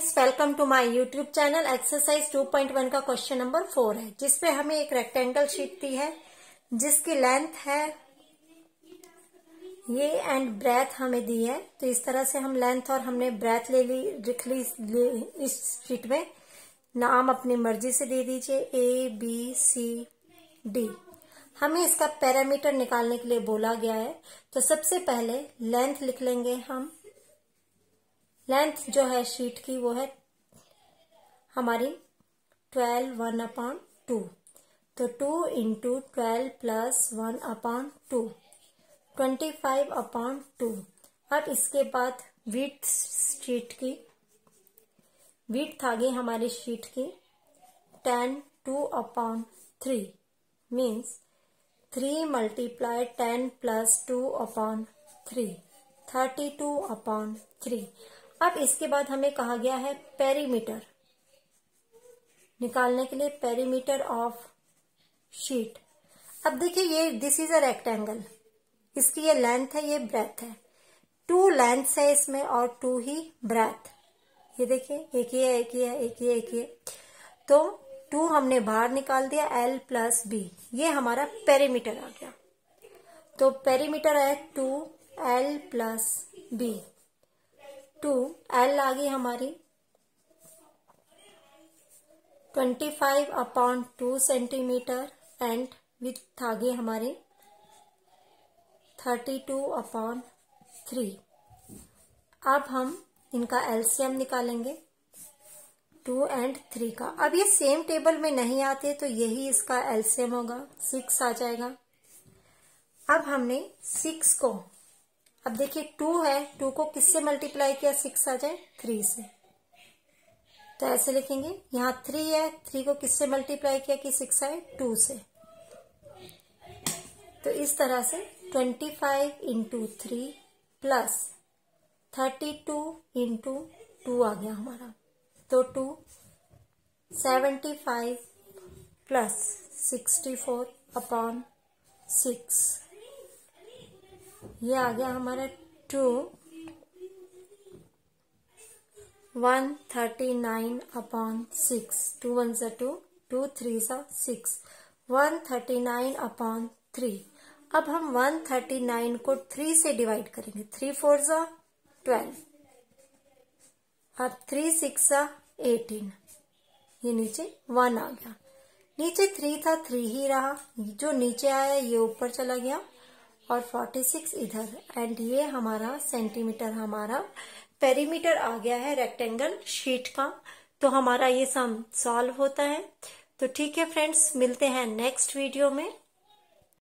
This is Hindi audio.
Friends welcome to my YouTube channel exercise 2.1 का क्वेश्चन नंबर फोर है, जिसपे हमें एक रेक्टेंगल शीट दी है, जिसकी लेंथ है ये एंड ब्रेथ हमें दी है। तो इस तरह से हम लेंथ और हमने ब्रेथ ले ली, लिख ली इस शीट में। नाम अपनी मर्ज़ी से दे दीजिए ए बी सी डी हमें इसका पैरामीटर निकालने के लिए बोला गया है। तो सबसे पहले लेंथ लिख लेंगे हम। लेंथ जो है शीट की वो है हमारी ट्वेल्व वन अपॉन टू। तो two into twelve plus one upon two, twenty five upon two. अब इसके बाद विथ शीट की विथ आ गई हमारी शीट की ten two upon three means three multiply ten plus two upon three thirty two upon three अब इसके बाद हमें कहा गया है पेरीमीटर निकालने के लिए पेरीमीटर ऑफ़ शीट अब देखिए ये दिस इज़ अ रेक्टेंगल इसकी ये लेंथ है, ये ब्रेथ है. टू लेंथ है इसमें और टू ही ब्रेथ ये देखिए, एक ही है एक ही है एक ही है एक ही है तो टू हमने बाहर निकाल दिया एल प्लस बी ये हमारा पेरीमीटर आ गया. तो पेरीमीटर है two l plus b two l आ गई हमारी। Twenty five upon two centimetre and width आ गई हमारी। Thirty two upon three. अब हम इनका एलसीएम निकालेंगे। टू एंड थ्री का। अब ये सेम टेबल में नहीं आते तो यही इसका एलसीएम होगा। सिक्स आ जाएगा। अब हमने सिक्स को अब देखिए टू है टू को किससे मल्टीप्लाई किया? सिक्स आ जाए थ्री से। तो ऐसे लिखेंगे, यहाँ थ्री है थ्री को किससे मल्टीप्लाई किया कि सिक्स आए? टू से। तो इस तरह से twenty five into three plus thirty two into two आ गया हमारा। तो two seventy five plus sixty four upon six ये आ गया हमारा two one thirty nine upon six two one सा टू टू थ्री सा six one thirty nine upon three अब हम वन थर्टी नाइन को थ्री से डिवाइड करेंगे. थ्री फोर सा ट्वेल्व अब थ्री सिक्स सा एटीन ये नीचे वन आ गया. नीचे थ्री था थ्री ही रहा. जो नीचे आया, ये ऊपर चला गया. और 46 इधर। एंड ये हमारा सेंटीमीटर हमारा पेरीमीटर आ गया है रेक्टेंगल शीट का। तो हमारा ये सम सॉल्व होता है। तो ठीक है फ्रेंड्स मिलते हैं नेक्स्ट वीडियो में।